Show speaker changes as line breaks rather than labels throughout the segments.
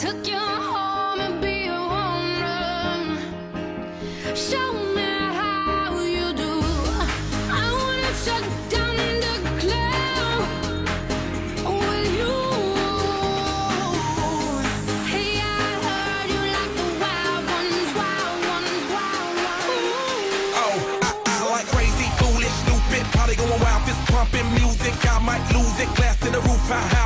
took you home and be a. Show me how you do. I wanna shut down the with you. Hey, I heard
you like the wild ones,
wild ones, wild ones.
Oh, I, like crazy, foolish, stupid, going wild, pumping music. I might lose it, glass to the roof, I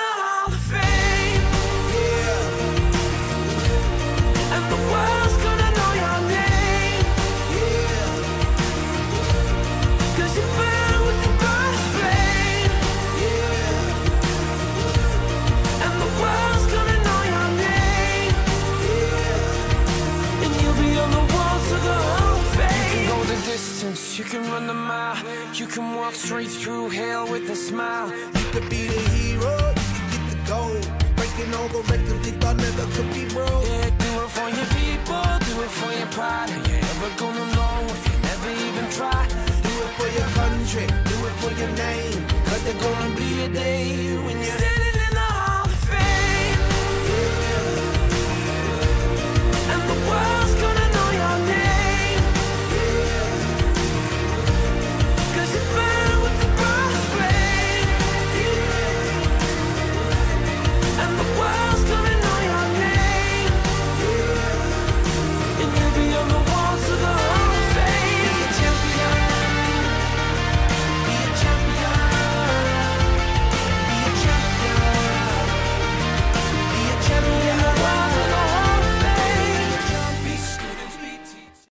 Can walk straight through hell with a smile. You
could be the hero, you could get the gold. Breaking all the records they thought never could be broke.
Yeah, do it for your people, do it for your pride. You're you ever gonna know if you